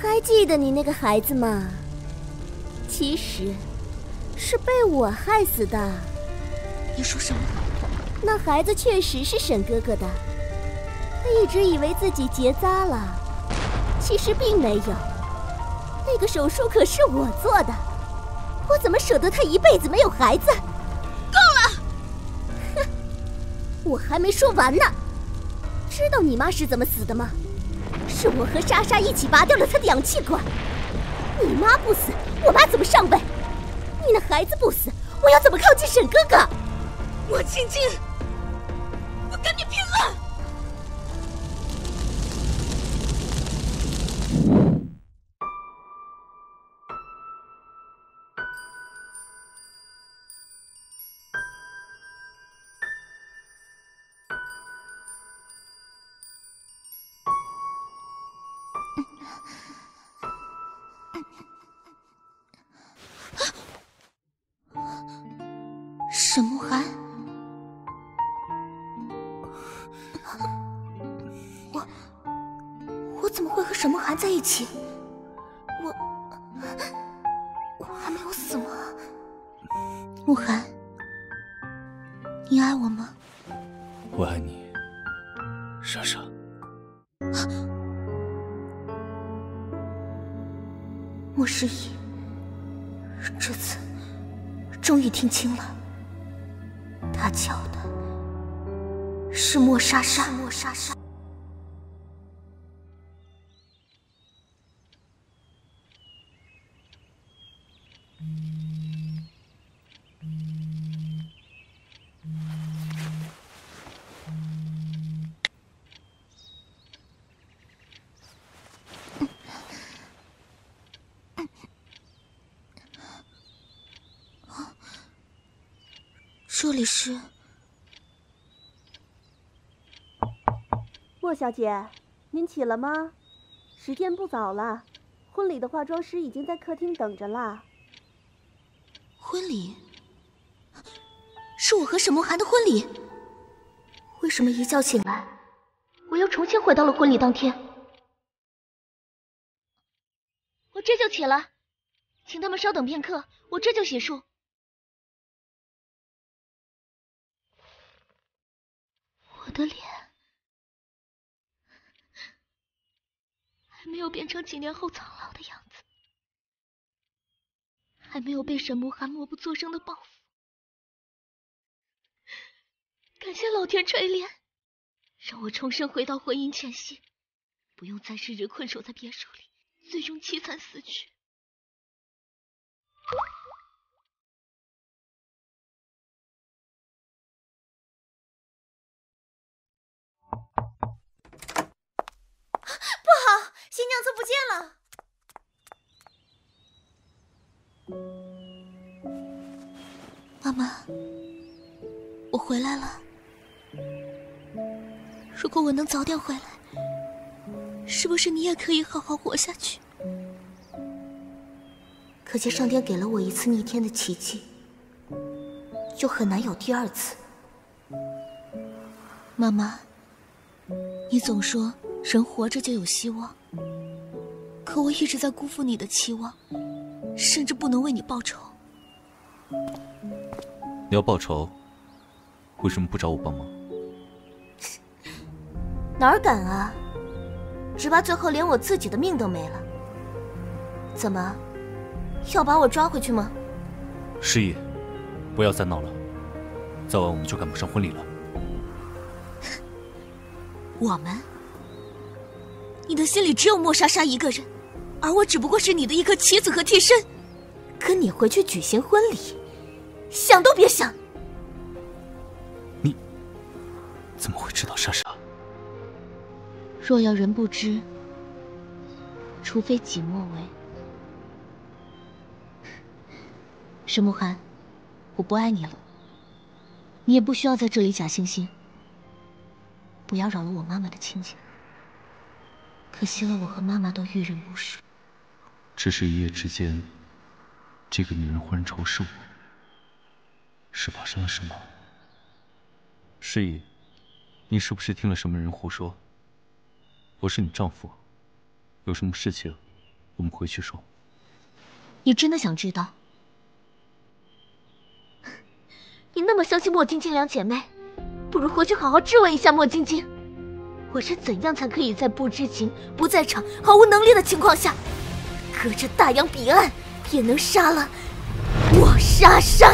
还记得你那个孩子吗？其实，是被我害死的。你说什么？那孩子确实是沈哥哥的。他一直以为自己结扎了，其实并没有。那个手术可是我做的，我怎么舍得他一辈子没有孩子？够了！哼，我还没说完呢。知道你妈是怎么死的吗？是我和莎莎一起拔掉了她的氧气管。你妈不死，我妈怎么上位？你那孩子不死，我要怎么靠近沈哥哥？我青青，我跟你拼了！沈慕寒，我我怎么会和沈慕寒在一起？我我还没有死吗？慕寒，你爱我吗？我爱你，莎莎。莫失忆，这次终于听清了，他叫的是莫莎莎。莫莎莎。这里是莫小姐，您起了吗？时间不早了，婚礼的化妆师已经在客厅等着啦。婚礼？是我和沈梦涵的婚礼？为什么一觉醒来，我又重新回到了婚礼当天？我这就起了，请他们稍等片刻，我这就洗漱。我的脸还没有变成几年后苍老的样子，还没有被沈慕寒默不作声的报复。感谢老天垂怜，让我重生回到婚姻前夕，不用再日日困守在别墅里，最终凄惨死去。不好，新娘子不见了！妈妈，我回来了。如果我能早点回来，是不是你也可以好好活下去？可惜上天给了我一次逆天的奇迹，就很难有第二次。妈妈，你总说。人活着就有希望，可我一直在辜负你的期望，甚至不能为你报仇。你要报仇，为什么不找我帮忙？哪儿敢啊！只怕最后连我自己的命都没了。怎么，要把我抓回去吗？失忆，不要再闹了，再晚我们就赶不上婚礼了。我们？你的心里只有莫莎莎一个人，而我只不过是你的一个棋子和替身，跟你回去举行婚礼，想都别想。你怎么会知道莎莎？若要人不知，除非己莫为。沈慕寒，我不爱你了，你也不需要在这里假惺惺，不要扰了我妈妈的清静。可惜了，我和妈妈都遇人不淑。只是一夜之间，这个女人忽然仇视我，是发生了什么？诗怡，你是不是听了什么人胡说？我是你丈夫，有什么事情，我们回去说。你真的想知道？你那么相信莫晶晶两姐妹，不如回去好好质问一下莫晶晶，我是怎样才可以在不知情、不在场、毫无能力的情况下，隔着大洋彼岸也能杀了我莎莎？